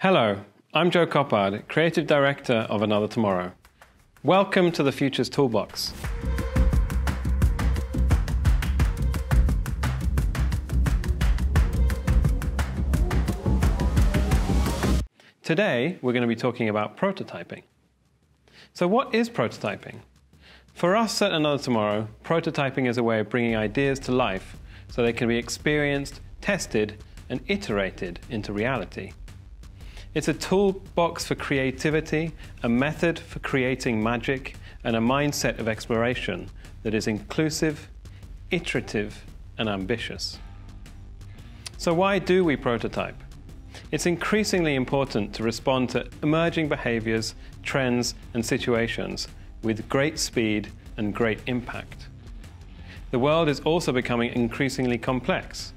Hello, I'm Joe Coppard, Creative Director of Another Tomorrow. Welcome to the Futures Toolbox. Today, we're going to be talking about prototyping. So, what is prototyping? For us at Another Tomorrow, prototyping is a way of bringing ideas to life so they can be experienced, tested, and iterated into reality. It's a toolbox for creativity, a method for creating magic, and a mindset of exploration that is inclusive, iterative, and ambitious. So, why do we prototype? It's increasingly important to respond to emerging behaviors, trends, and situations with great speed and great impact. The world is also becoming increasingly complex.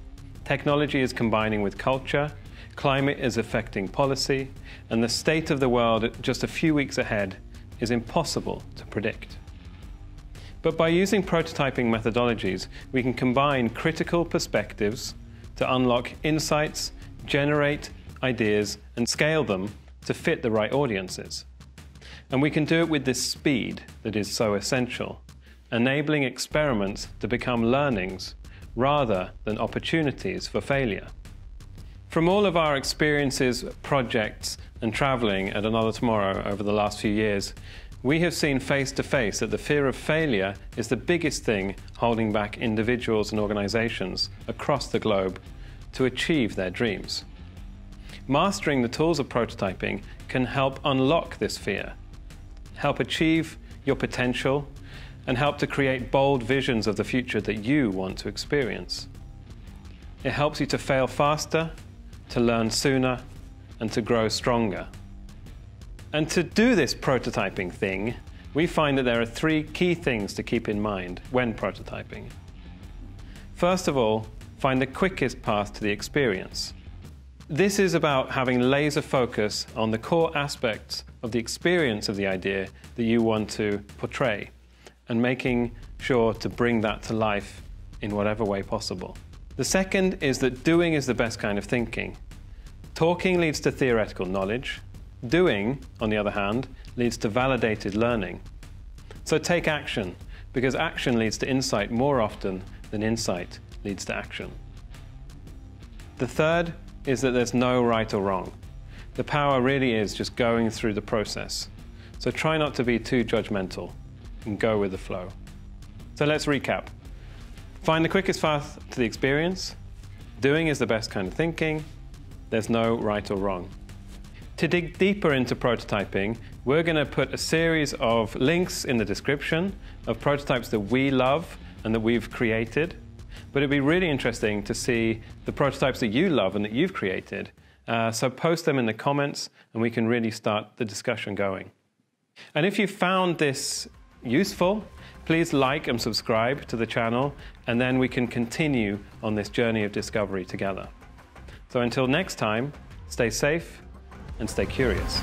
Technology is combining with culture, climate is affecting policy, and the state of the world just a few weeks ahead is impossible to predict. But by using prototyping methodologies, we can combine critical perspectives to unlock insights, generate ideas, and scale them to fit the right audiences. And we can do it with this speed that is so essential, enabling experiments to become learnings rather than opportunities for failure. From all of our experiences, projects, and traveling at Another Tomorrow over the last few years, we have seen face to face that the fear of failure is the biggest thing holding back individuals and organizations across the globe to achieve their dreams. Mastering the tools of prototyping can help unlock this fear, help achieve your potential, and help to create bold visions of the future that you want to experience. It helps you to fail faster, to learn sooner, and to grow stronger. And to do this prototyping thing, we find that there are three key things to keep in mind when prototyping. First of all, find the quickest path to the experience. This is about having laser focus on the core aspects of the experience of the idea that you want to portray and making sure to bring that to life in whatever way possible. The second is that doing is the best kind of thinking. Talking leads to theoretical knowledge. Doing, on the other hand, leads to validated learning. So take action, because action leads to insight more often than insight leads to action. The third is that there's no right or wrong. The power really is just going through the process. So try not to be too judgmental and go with the flow. So let's recap. Find the quickest path to the experience. Doing is the best kind of thinking. There's no right or wrong. To dig deeper into prototyping, we're going to put a series of links in the description of prototypes that we love and that we've created. But it'd be really interesting to see the prototypes that you love and that you've created. Uh, so post them in the comments and we can really start the discussion going. And if you found this useful, please like and subscribe to the channel, and then we can continue on this journey of discovery together. So until next time, stay safe and stay curious.